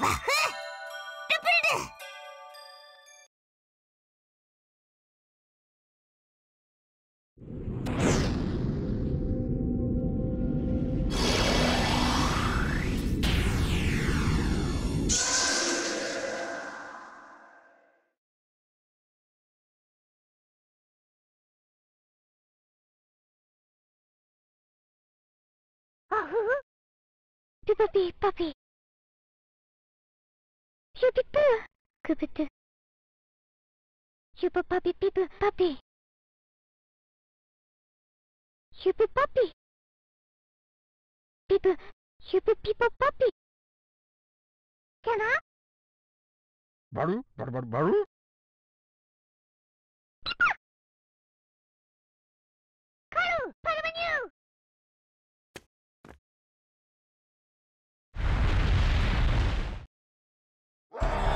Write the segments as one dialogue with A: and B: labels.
A: ワッフルブルル
B: あふふ。ピプピーパピー。ヒュピプー。クブトゥ。ヒュプパピピプパピー。ヒュプパピー。ピプ、ヒュプピポパピー。キャラ
C: バ
B: Yeah.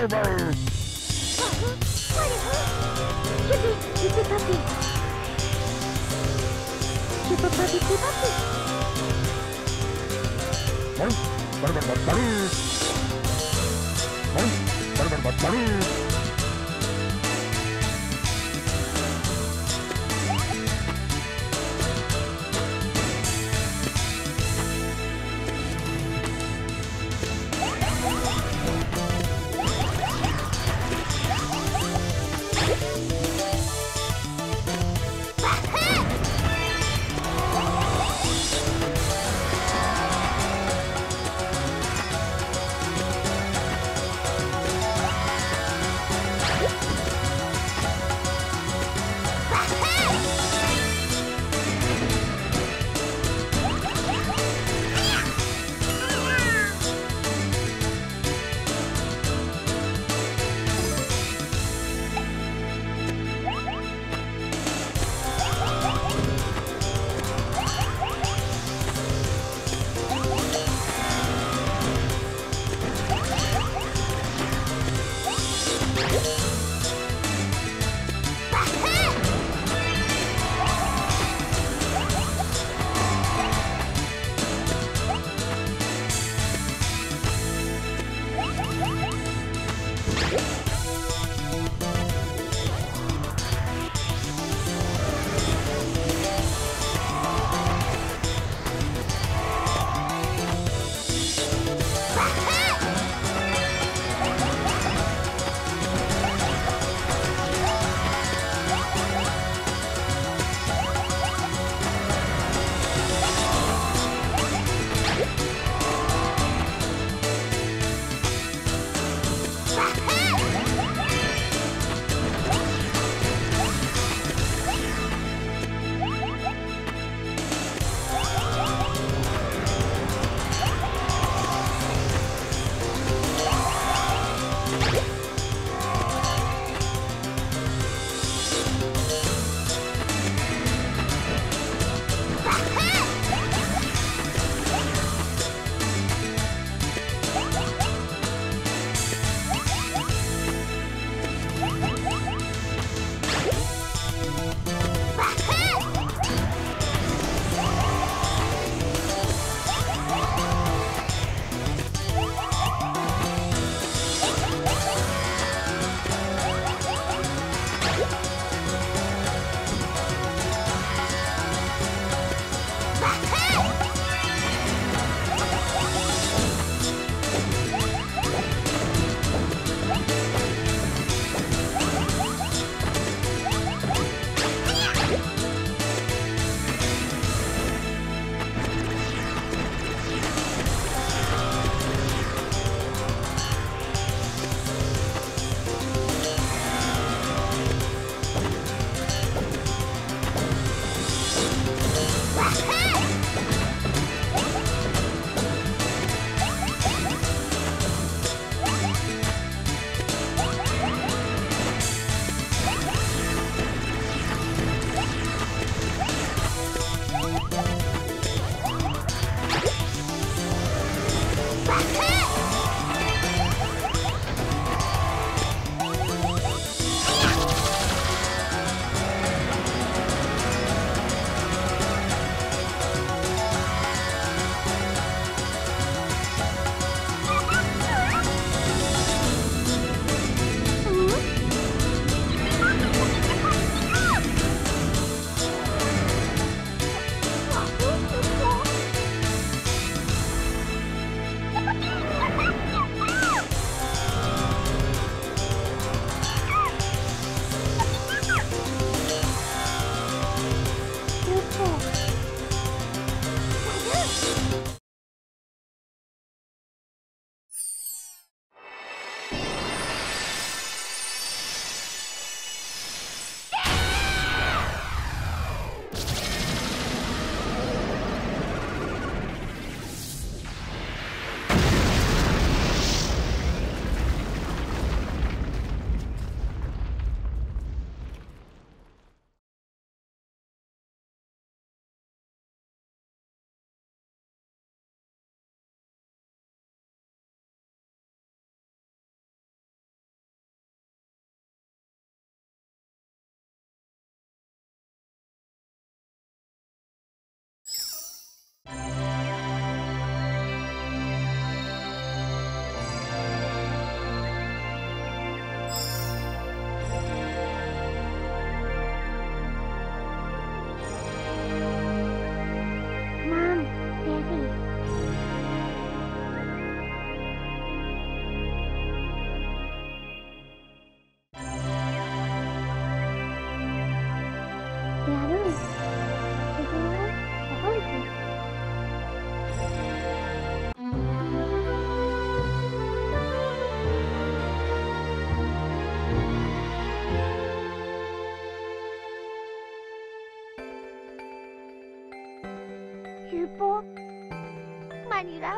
B: Universe! Super Puppy! Super Puppy, Super Puppy! Barbar Barbar Barbar Barbar Barbar Barbar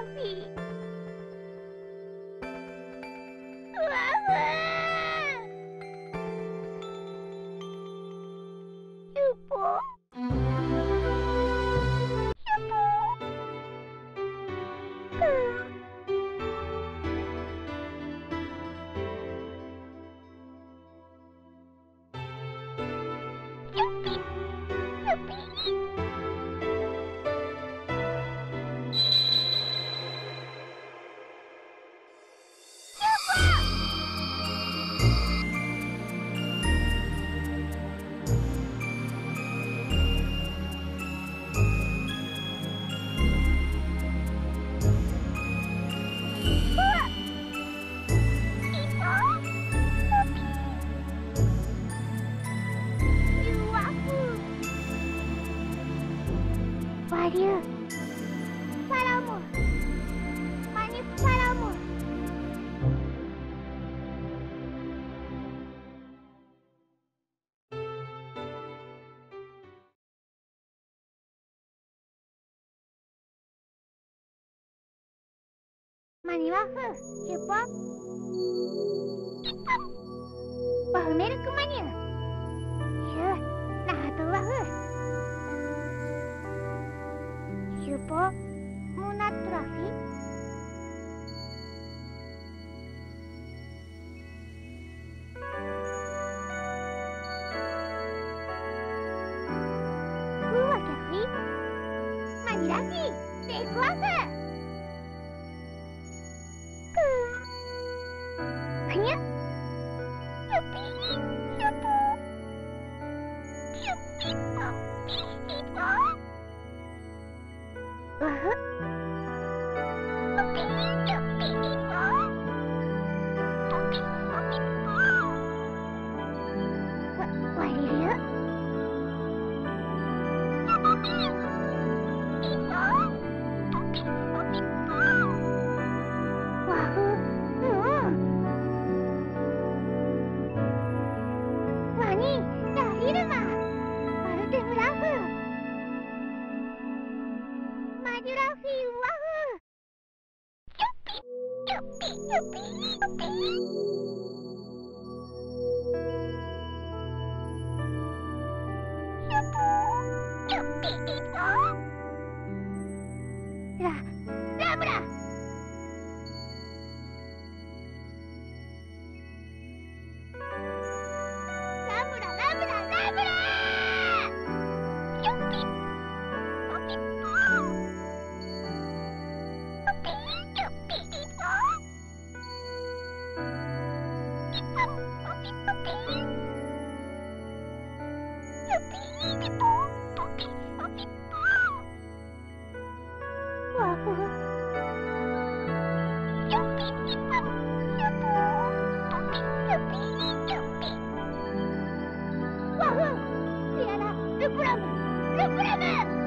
B: Coffee マニワフキュポ。ワフメルクマニュシュラハトワフシュポ。ムナトラフィ。Superman!